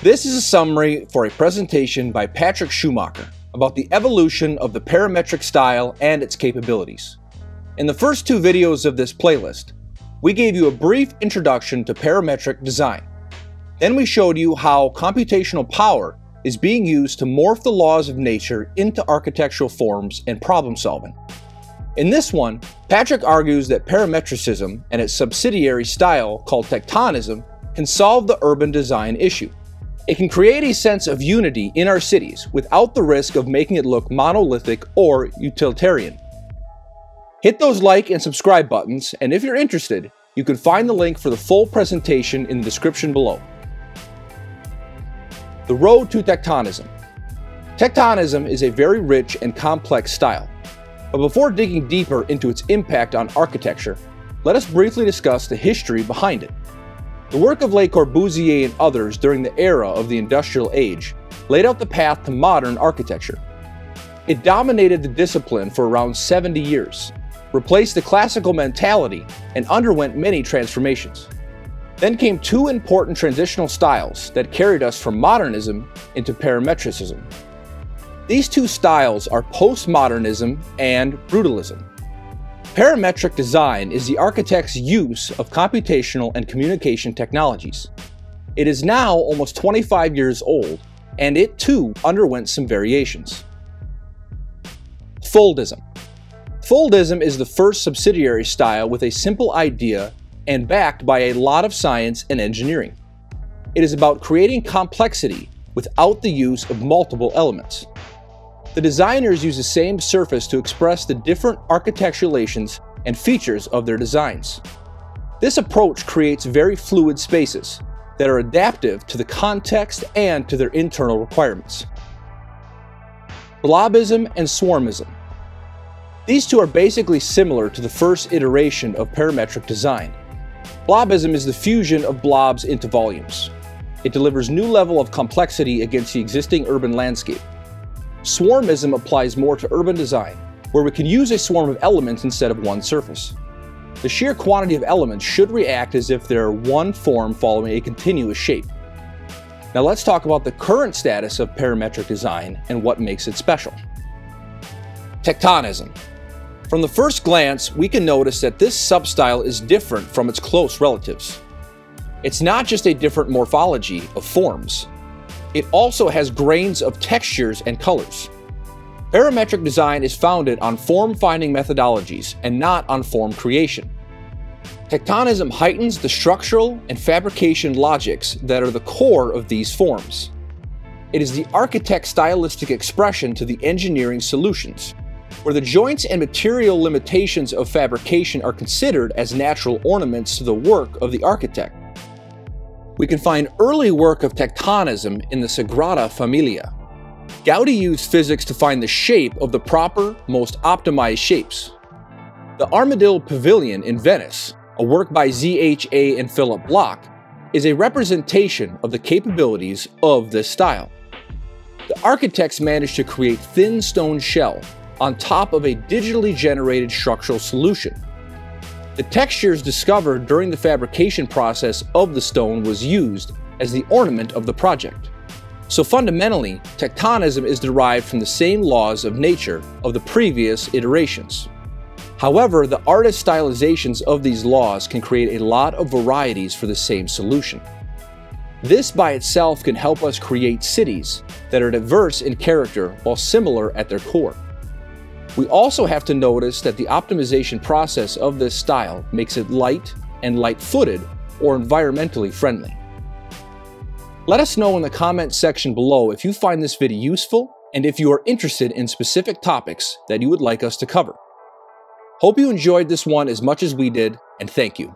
This is a summary for a presentation by Patrik Schumacher about the evolution of the parametric style and its capabilities. In the first two videos of this playlist, we gave you a brief introduction to parametric design. Then we showed you how computational power is being used to morph the laws of nature into architectural forms and problem solving. In this one, Patrik argues that parametricism and its subsidiary style called tectonism can solve the urban design issue. It can create a sense of unity in our cities without the risk of making it look monolithic or utilitarian. Hit those like and subscribe buttons, and if you're interested, you can find the link for the full presentation in the description below. The Road to Tectonism Tectonism is a very rich and complex style. But before digging deeper into its impact on architecture, let us briefly discuss the history behind it. The work of Le Corbusier and others during the era of the Industrial Age laid out the path to modern architecture. It dominated the discipline for around 70 years, replaced the classical mentality, and underwent many transformations. Then came two important transitional styles that carried us from modernism into parametricism. These two styles are postmodernism and brutalism. Parametric design is the architect's use of computational and communication technologies. It is now almost 25 years old, and it too underwent some variations. Foldism. Foldism is the first subsidiary style with a simple idea and backed by a lot of science and engineering. It is about creating complexity without the use of multiple elements. The designers use the same surface to express the different architecturalations and features of their designs. This approach creates very fluid spaces that are adaptive to the context and to their internal requirements. Blobism and swarmism. These two are basically similar to the first iteration of parametric design. Blobism is the fusion of blobs into volumes. It delivers new level of complexity against the existing urban landscape. Swarmism applies more to urban design, where we can use a swarm of elements instead of one surface. The sheer quantity of elements should react as if they're one form following a continuous shape. Now let's talk about the current status of parametric design and what makes it special. Tectonism. From the first glance, we can notice that this substyle is different from its close relatives. It's not just a different morphology of forms, it also has grains of textures and colors. Parametric design is founded on form-finding methodologies and not on form creation. Tectonism heightens the structural and fabrication logics that are the core of these forms. It is the architect's stylistic expression to the engineering solutions, where the joints and material limitations of fabrication are considered as natural ornaments to the work of the architect. We can find early work of tectonism in the Sagrada Familia. Gaudi used physics to find the shape of the proper, most optimized shapes. The Armadillo Pavilion in Venice, a work by ZHA and Philippe Block, is a representation of the capabilities of this style. The architects managed to create thin stone shell on top of a digitally generated structural solution. The textures discovered during the fabrication process of the stone was used as the ornament of the project. So fundamentally, tectonism is derived from the same laws of nature of the previous iterations. However, the artist stylizations of these laws can create a lot of varieties for the same solution. This by itself can help us create cities that are diverse in character while similar at their core. We also have to notice that the optimization process of this style makes it light and light-footed or environmentally friendly. Let us know in the comments section below if you find this video useful and if you are interested in specific topics that you would like us to cover. Hope you enjoyed this one as much as we did, and thank you.